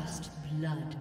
First blood.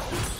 Thank you.